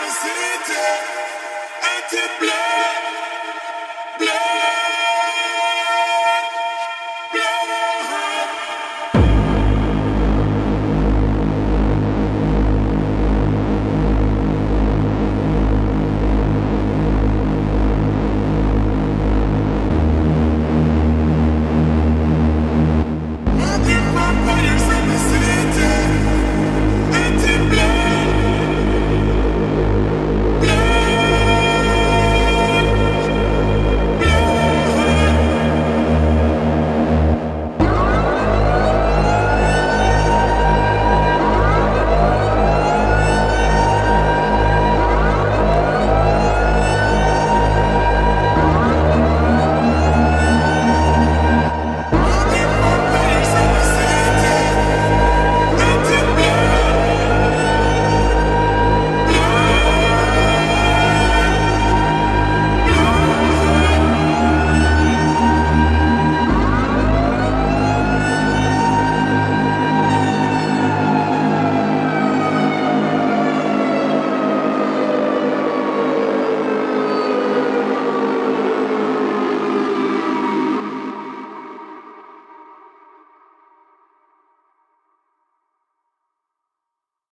city, anti-black.